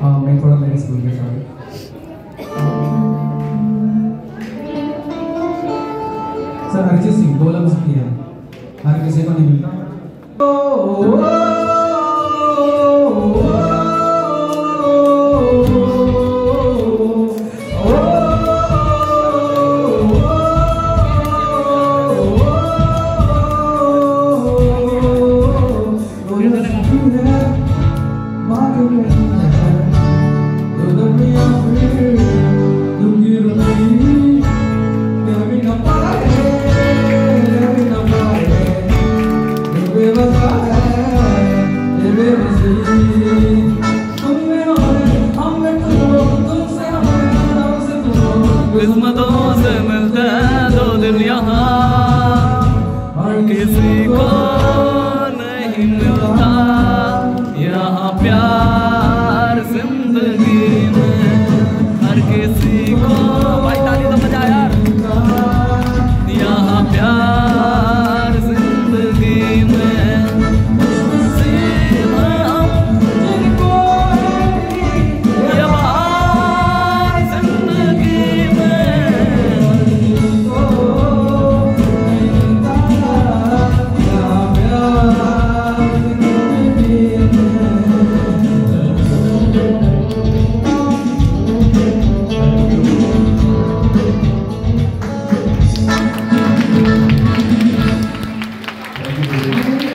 हाँ मैं थोड़ा लिरिक्स भूल गया सॉरी सर अरिजीत सिंह दो लफ्ज किया हर किसी को नहीं मिलता से किसी को नहीं मिलता। यहाँ प्यार ज़िंदगी में हर किसी